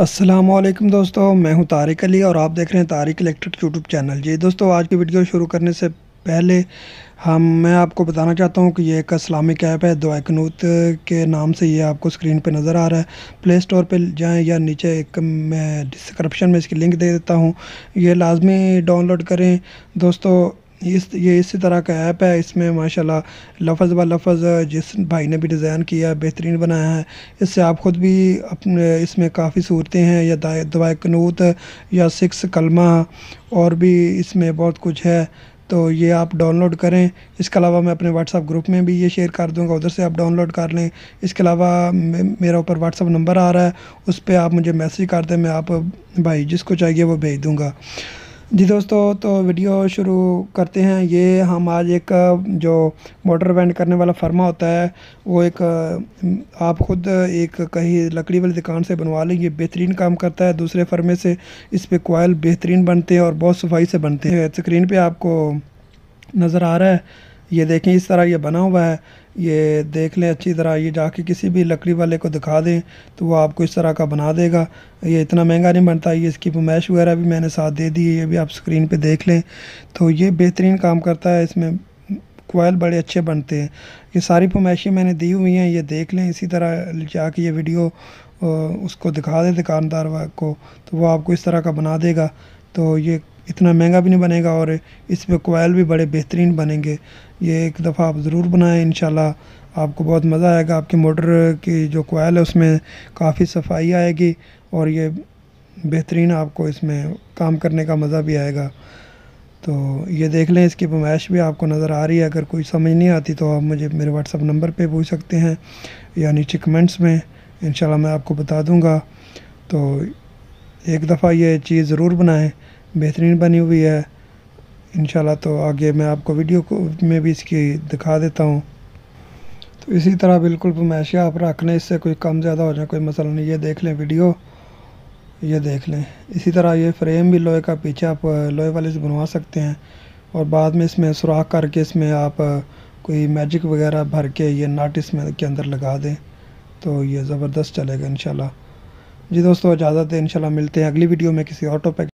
असलम दोस्तों, मैं हूँ तारिक अली और आप देख रहे हैं तारिक इलेक्ट्रिक यूट्यूब चैनल। जी दोस्तों, आज की वीडियो शुरू करने से पहले हम, मैं आपको बताना चाहता हूँ कि ये एक इस्लामिक ऐप है दुआ कनूत के नाम से ये आपको स्क्रीन पे नज़र आ रहा है। प्ले स्टोर पे जाएँ या नीचे एक, मैं डिस्क्रिप्शन में इसकी लिंक दे देता हूँ। ये लाजमी डाउनलोड करें। दोस्तों इस, ये इसी तरह का ऐप है, इसमें माशाल्लाह लफ्ज़ ब लफ्ज़ जिस भाई ने भी डिज़ाइन किया बेहतरीन बनाया है। इससे आप ख़ुद भी अपने, इसमें काफ़ी सूरतें हैं, या दवा कनूत, या सिक्स कलमा, और भी इसमें बहुत कुछ है। तो ये आप डाउनलोड करें। इसके अलावा मैं अपने व्हाट्सअप ग्रुप में भी ये शेयर कर दूँगा, उधर से आप डाउनलोड कर लें। इसके अलावा मेरा ऊपर व्हाट्सअप नंबर आ रहा है, उस पर आप मुझे मैसेज कर दें, मैं आप भाई जिसको चाहिए वो भेज दूँगा। जी दोस्तों तो वीडियो शुरू करते हैं। ये हम आज एक, जो मोटर बैंड करने वाला फर्मा होता है, वो एक, आप ख़ुद एक कहीं लकड़ी वाली दुकान से बनवा लें। ये बेहतरीन काम करता है। दूसरे फर्मे से इस पर कोयल बेहतरीन बनते हैं और बहुत सफ़ाई से बनते हैं। स्क्रीन पे आपको नज़र आ रहा है ये देखें, इस तरह ये बना हुआ है। ये देख लें अच्छी तरह, ये जाके किसी भी लकड़ी वाले को दिखा दें तो वो आपको इस तरह का बना देगा। ये इतना महँगा नहीं बनता, ये इसकी फमैश वगैरह भी मैंने साथ दे दी है, ये भी आप स्क्रीन पे देख लें। तो ये बेहतरीन काम करता है, इसमें कोयल बड़े अच्छे बनते हैं। ये सारी फमैशें मैंने दी हुई हैं, ये देख लें, इसी तरह जाके ये वीडियो उसको दिखा दें दुकानदार को तो वो आपको इस तरह का बना देगा। तो ये इतना महँगा भी नहीं बनेगा और इस पर कोयल भी बड़े बेहतरीन बनेंगे। ये एक दफ़ा आप ज़रूर बनाएँ इन आपको बहुत मज़ा आएगा। आपकी मोटर की जो कोयल है, उसमें काफ़ी सफ़ाई आएगी और ये बेहतरीन आपको इसमें काम करने का मज़ा भी आएगा। तो ये देख लें, इसकी पमैश भी आपको नज़र आ रही है। अगर कोई समझ नहीं आती तो आप मुझे, मेरे व्हाट्सअप नंबर पे पूछ सकते हैं या नीचे कमेंट्स में। इन मैं आपको बता दूँगा। तो एक दफ़ा ये चीज़ ज़रूर बनाएँ। बेहतरीन बनी हुई है। इन तो आगे मैं आपको वीडियो को में भी इसकी दिखा देता हूँ। तो इसी तरह बिल्कुल फरमाइशें आप रख लें इससे कोई कम ज़्यादा हो जाए, कोई मसला नहीं। ये देख लें वीडियो, ये देख लें। इसी तरह ये फ्रेम भी लोहे का पीछे आप, लोहे वाले से बनवा सकते हैं। और बाद में इसमें सुराख करके इसमें आप, कोई मैजिक वगैरह भर के ये नट इसमें के अंदर लगा दें तो ये ज़बरदस्त चलेगा इन जी दोस्तों, इजाज़त है। इन मिलते हैं अगली वीडियो में किसी ऑटो टॉपिक